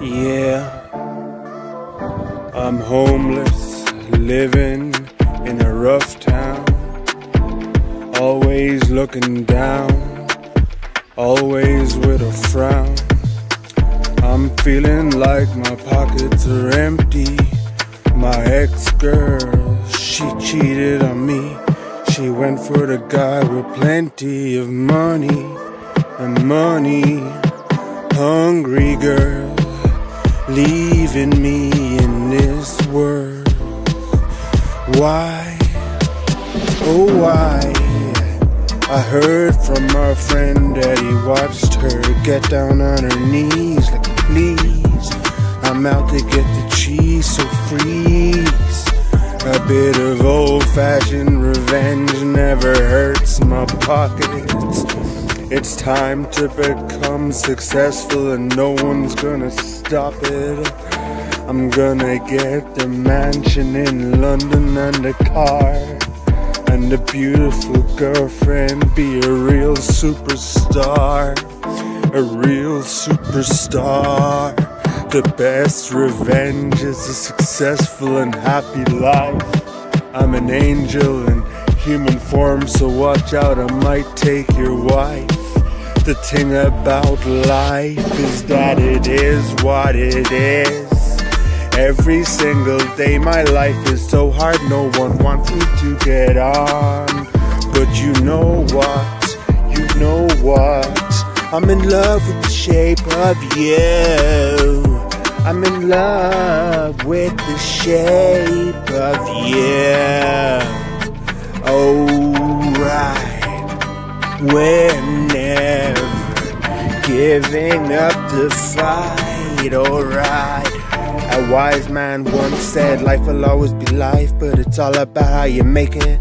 Yeah, I'm homeless, living in a rough town. Always looking down, always with a frown. I'm feeling like my pockets are empty. My ex girl, she cheated on me. She went for the guy with plenty of money and money. Hungry girl, leaving me in this world. Why? Oh, why? I heard from our friend that he watched her get down on her knees like, please, I'm out to get the cheese, so freeze. A bit of old fashioned revenge never hurts my pockets. It's time to become successful and no one's gonna stop it. I'm gonna get the mansion in London and a car and a beautiful girlfriend, be a real superstar, a real superstar. The best revenge is a successful and happy life. I'm an angel in human form, so watch out, I might take your wife. The thing about life is that it is what it is. Every single day, my life is so hard, no one wants me to get on. But you know what? You know what? I'm in love with the shape of you. I'm in love with the shape of you. Oh, Alright, we're giving up the fight, alright. A wise man once said, Life will always be life, but it's all about how you make it.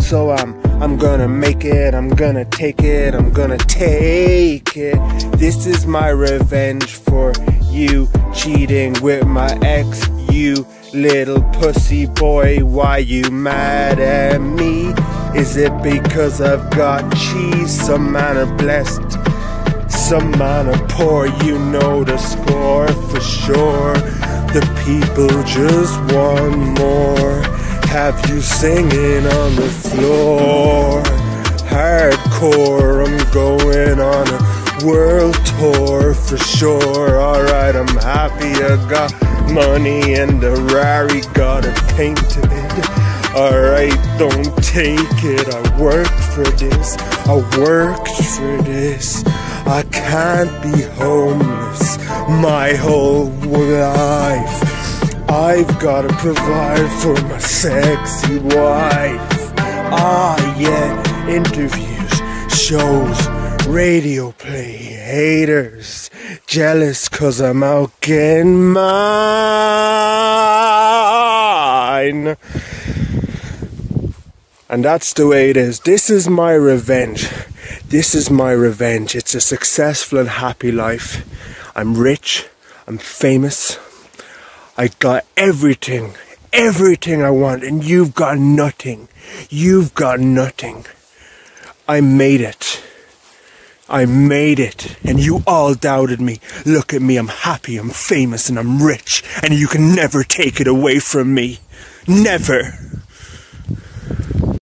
So I'm, I'm gonna make it, I'm gonna take it, I'm gonna take it. This is my revenge for you cheating with my ex, you little pussy boy. Why you mad at me? Is it because I've got cheese? Some man are blessed, some man are poor. You know the score for sure. The people just want more. Have you singing on the floor? Hardcore, I'm going on a world tour for sure. Alright, I'm happy I got money and a Rari got it painted. Alright, don't take it. I worked for this. I worked for this. I can't be homeless my whole life. I've gotta provide for my sexy wife. Ah, yeah, interviews, shows, radio play, haters, jealous cause I'm out getting mine. And that's the way it is. This is my revenge. This is my revenge. It's a successful and happy life. I'm rich. I'm famous. I got everything. Everything I want. And you've got nothing. You've got nothing. I made it. I made it. And you all doubted me. Look at me. I'm happy. I'm famous and I'm rich. And you can never take it away from me. Never.